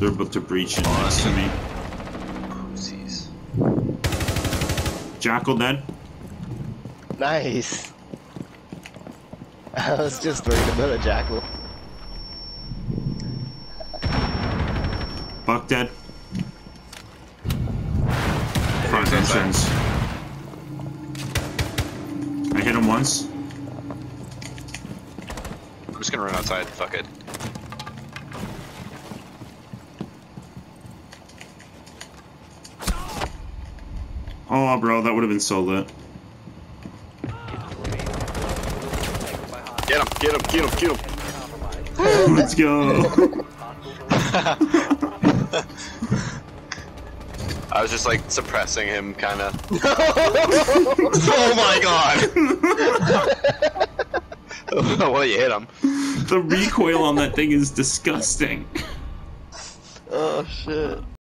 They're about to breach in next to me. Pussies. Jackal dead. Nice. I was just worried about a jackal. Buck dead. Front He's entrance. I hit him once. I'm just gonna run outside. Fuck it. Oh, bro, that would have been so lit. Get him! Get him! Get him! Get him! Let's go. I was just like suppressing him, kind of. oh my god! well, you hit him. the recoil on that thing is disgusting. Oh shit.